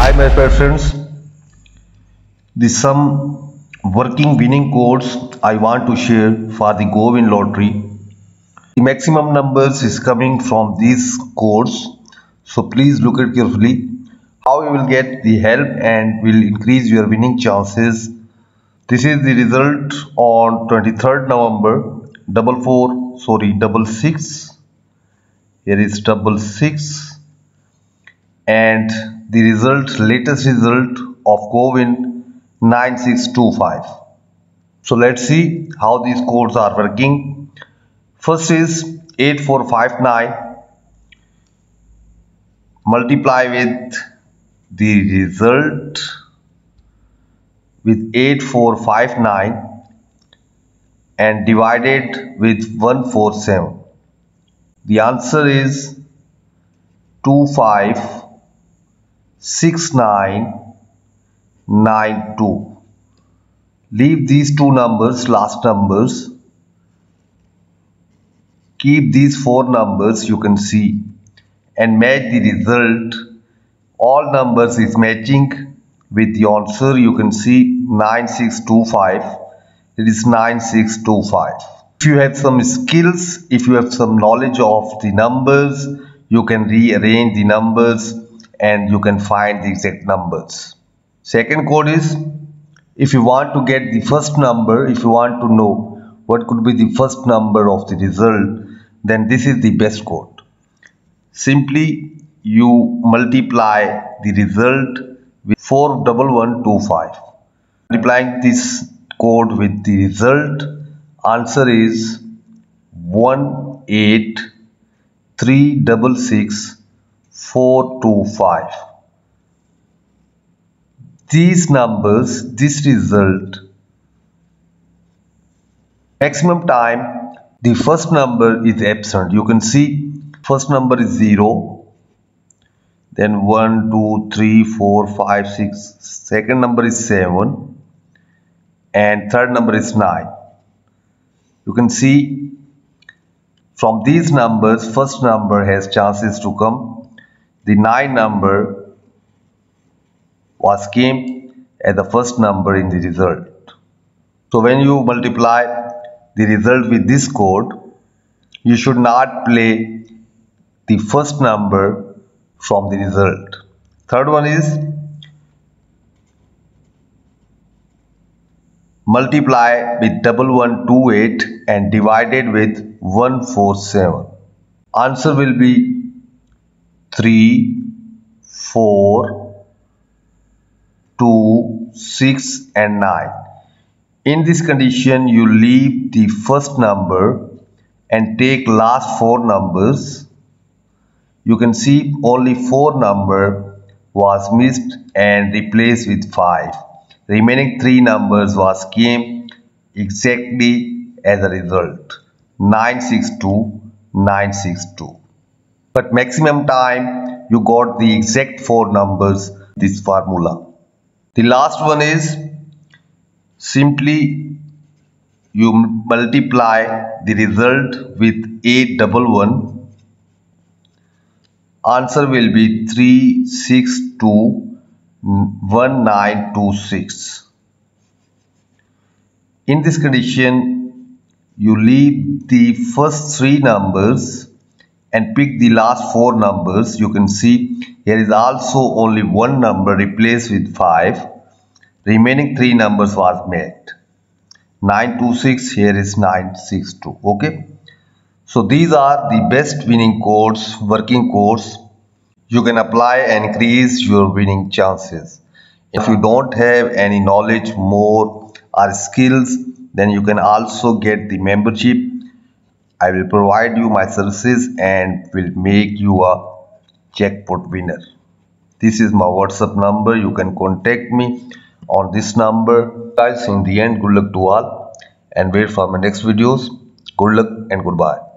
Hi my dear friends, the some working winning codes I want to share for the GoWin lottery. The maximum numbers is coming from these codes, so please look at carefully how you will get the help and will increase your winning chances. This is the result on 23rd November, double four, sorry, double six. Here is double six and the result latest result of GoWin 9625 so let's see how these codes are working. First is 8459 multiply with the result with 8459 and divided with 147 the answer is 25 6992 leave these two numbers last numbers. Keep these four numbers you can see and match the result. All numbers is matching with the answer. You can see 9625 it is 9625 if you have some skills if you have some knowledge of the numbers you can rearrange the numbers and you can find the exact numbers. Second code is if you want to get the first number, if you want to know what could be the first number of the result, then this is the best code. Simply you multiply the result with 41125. Multiplying this code with the result, answer is 18366 425 these numbers this result maximum time the first number is absent. You can see first number is 0 then 1 2 3 4 5 6 second number is 7 and third number is 9 you can see from these numbers first number has chances to come the 9 number was came as the first number in the result. So when you multiply the result with this code, you should not play the first number from the result. Third one is multiply with double one two eight and divided with 147. Answer will be 3, 4, 2, 6 and 9. In this condition, you leave the first number and take last four numbers. You can see only four number was missed and replaced with 5. Remaining three numbers was came exactly as a result 962 962 but maximum time you got the exact four numbers this formula. The last one is simply you multiply the result with 811 answer will be 362 1926 in this condition you leave the first three numbers and pick the last four numbers. You can see here is also only one number replaced with 5 remaining three numbers was made 926 here is 962 okay. So these are the best winning codes working codes. You can apply and increase your winning chances. If you don't have any knowledge more or skills then you can also get the membership I will provide you my services and will make you a jackpot winner. This is my WhatsApp number. You can contact me on this number. Guys, in the end, good luck to all and wait for my next videos. Good luck and goodbye.